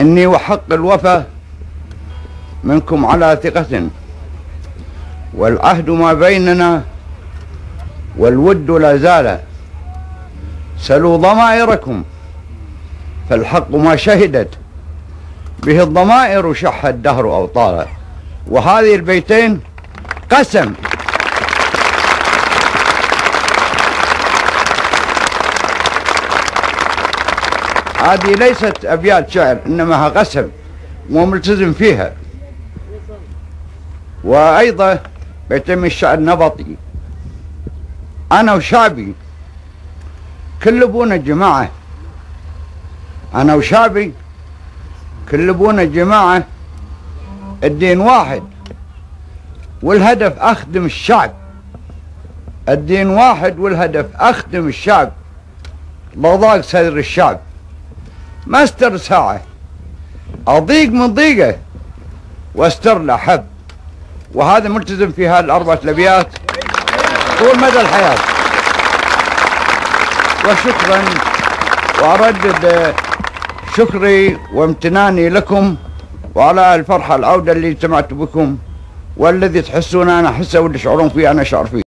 إني وحق الوفا منكم على ثقة والعهد ما بيننا والود لا زال. سلوا ضمائركم فالحق ما شهدت. به الضمائر شح الدهر أوطالا. وهذه البيتين قسم. هذه ليست أبيات شعر إنما قسم وملتزم فيها. وأيضا بيتين من الشعر النبطي. أنا وشعبي كل ابونا جماعة. أنا وشعبي كل ابونا جماعة. الدين واحد. والهدف أخدم الشعب. الدين واحد والهدف أخدم الشعب. لضاق صدر الشعب. ما استر ساعة. أضيق من ضيقة وأستر له حب وهذا ملتزم في هذه الأربعة الأبيات طول مدى الحياة. وشكرا وأردد شكري وامتناني لكم وعلى الفرحة العودة اللي سمعت بكم والذي تحسون أنا أحسه واللي تشعرون فيه أنا أشعر فيه.